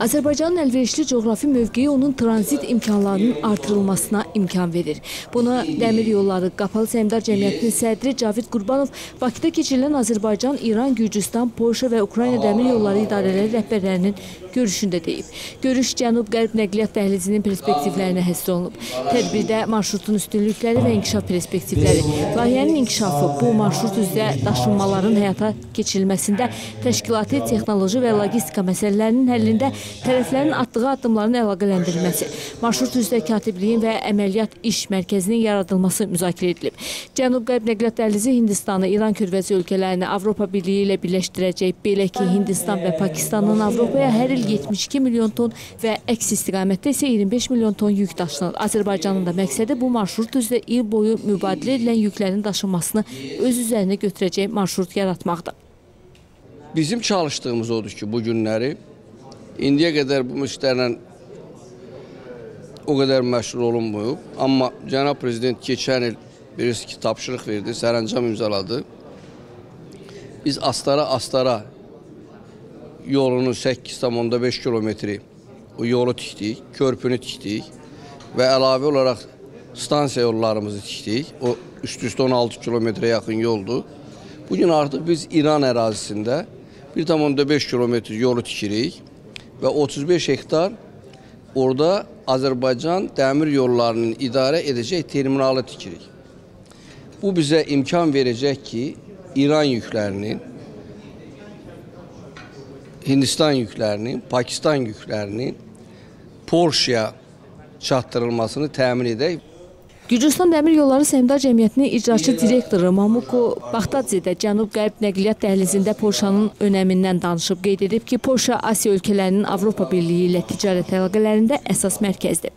Azərbaycanın əlverişli coğrafi mövqeyi onun tranzit imkanlarının artırılmasına imkan verir. Buna Dəmir Yolları Qapalı Səhmdar Cəmiyyətinin sədri Cavid Qurbanov Bakıda keçirilən Azərbaycan, İran, Gürcüstan, Polşa və Ukrayna Dəmir Yolları idarələri rəhbərlərinin görüşündə deyib. Görüş Cənub-Qərb nəqliyyat dəhlizinin perspektivlərinə həsr olunub. Tədbirdə marşrutun üstünlükləri və inkişaf perspektivləri, layihənin inkişafı, bu marşrut üzrə daşınmaların həyata keçirilməsində təşkilati, texnoloji və logistika məsələlərinin həllində tərəflərin atdığı addımların əlaqələndirilməsi, marşrut üzrə katibliyin və əməliyyat iş mərkəzinin yaradılması müzakirə edilib. Cənub-Qərb nəqliyyat dəhlizi Hindistanı, İran körfəzi ölkələrini Avropa Birliyi ilə birləşdirəcək. Belə ki, Hindistan və Pakistanın Avropaya hər il 72 milyon ton və əks istiqamətdə isə 25 milyon ton yük daşınır. Azərbaycanın da məqsədi bu marşrut üzrə il boyu mübadilə edilən yüklərin daşınmasını öz üzərinə götürəcək marşrut yaratmaqdır. Bizim çalışdığımız odur ki, bu günləri indiyə qədər bu işlərlə o qədər məşğul olunmuyub. Amma cənab prezident keçən il bilirsiniz ki, tapşırıq verdi, sərəncam imzaladı. Biz Astara-Astara yolunun 8,5 kilometri o yolu tikdik, körpünü tikdik və əlavə olaraq stansiya yollarımızı tikdik. O üst-üstə 16 kilometrə yaxın yoldur. Bugün artıq biz İran ərazisində 1,5 kilometr yolu tikirik ve 35 hektar orada Azerbaycan demir yollarının idare edecek terminalı tikirik. Bu bize imkan verecek ki İran yüklerinin, Hindistan yüklerinin, Pakistan yüklerinin Porsche'ya çatdırılmasını təmin edək. Gürcüstan Dəmir Yolları Səhmdar Cəmiyyətinin icraçı direktoru Mamuko Baxtadze də Cənub-Qərb nəqliyyat dəhlizində Polşanın önəmindən danışıb. Qeyd edib ki, Polşa Asiya ölkələrinin Avropa Birliyi ilə ticarət əlaqələrində əsas mərkəzdir.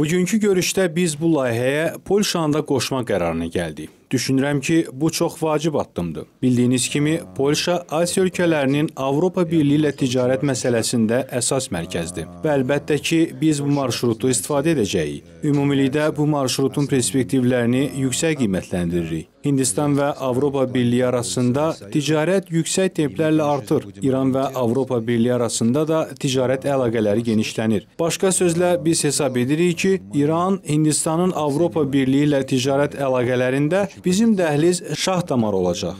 Bugünkü görüşdə biz bu layihəyə Polşanı da qoşma qərarına gəldik. Düşünürəm ki, bu çox vacib addımdır. Bildiyiniz kimi, Polşa Asiya ölkələrinin Avropa Birliyi ilə ticarət məsələsində əsas mərkəzdir. Və əlbəttə ki, biz bu marşrutu istifadə edəcəyik. Ümumilikdə bu marşrutun perspektivlərini yüksək qiymətləndiririk. Hindistan və Avropa Birliyi arasında ticarət yüksək templərlə artır. İran və Avropa Birliyi arasında da ticarət əlaqələri genişlənir. Başqa sözlə biz hesab edirik ki, İran Hindistanın Avropa Birliyi ilə ticarət əlaqələrində bizim dəhliz şah damarı olacaq.